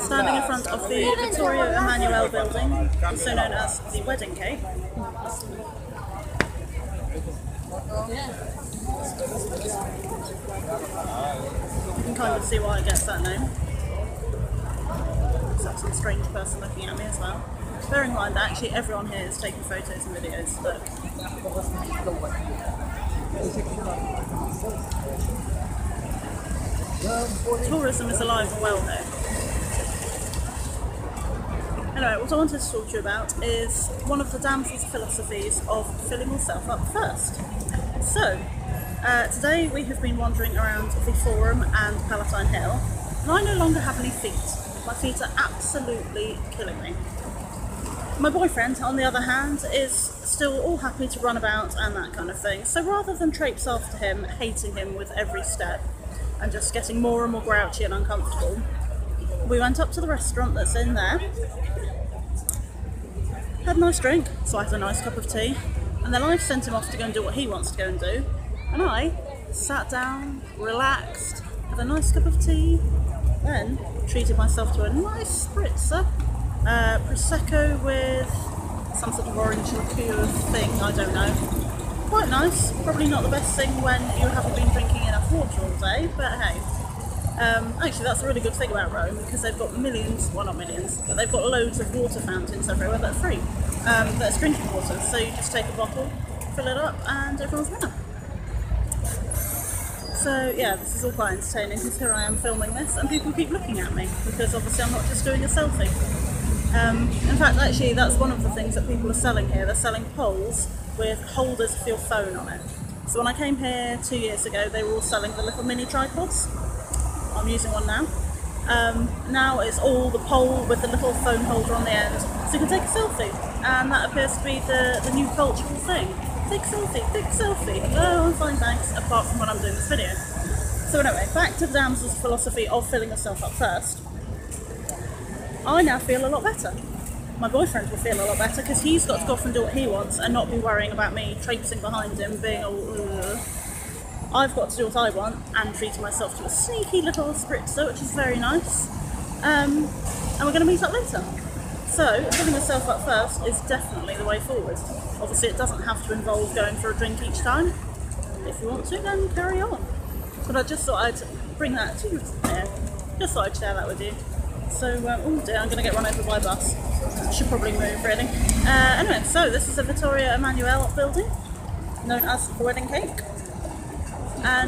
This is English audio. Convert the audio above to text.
Standing in front of the Vittorio Emanuele building, also known as the Wedding Cake. You can kind of see why it gets that name. Such some strange person looking at me as well. Bearing in mind that actually everyone here is taking photos and videos. Look. Tourism is alive and well here. Anyway, what I wanted to talk to you about is one of the damsel's philosophies of filling yourself up first. So, uh, today we have been wandering around the Forum and Palatine Hill, and I no longer have any feet. My feet are absolutely killing me. My boyfriend, on the other hand, is still all happy to run about and that kind of thing. So rather than traipse after him, hating him with every step, and just getting more and more grouchy and uncomfortable, we went up to the restaurant that's in there, had a nice drink, so I had a nice cup of tea, and then I've sent him off to go and do what he wants to go and do, and I sat down, relaxed, had a nice cup of tea, then treated myself to a nice spritzer uh, prosecco with some sort of orange liqueur thing, I don't know. Quite nice. Probably not the best thing when you haven't been drinking enough water all day, but hey. Um, actually, that's a really good thing about Rome because they've got millions, well, not millions, but they've got loads of water fountains everywhere that are free. Um, that's drinking water, so you just take a bottle, fill it up, and everyone's winner. So yeah, this is all quite entertaining because here I am filming this and people keep looking at me because obviously I'm not just doing a selfie. Um, in fact, actually, that's one of the things that people are selling here. They're selling poles with holders for your phone on it. So when I came here two years ago, they were all selling the little mini tripods. I'm using one now. Um, now it's all the pole with the little phone holder on the end, so you can take a selfie. And that appears to be the, the new cultural thing. Take selfie, take selfie. Oh, I'm fine, thanks, apart from when I'm doing this video. So anyway, back to the damsel's philosophy of filling yourself up first. I now feel a lot better. My boyfriend will feel a lot better because he's got to go off and do what he wants and not be worrying about me traipsing behind him, being all. Ugh. I've got to do what I want and treating myself to a sneaky little spritzer, which is very nice. Um, and we're going to meet up later. So, filling yourself up first is definitely the way forward. Obviously, it doesn't have to involve going for a drink each time. If you want to, then carry on. But I just thought I'd bring that to you. Just thought I'd share that with you. So, um, oh dear, I'm going to get run over by a bus. Should probably move, really. Uh, anyway, so this is the Vittorio Emanuele building, known as the Wedding Cake. And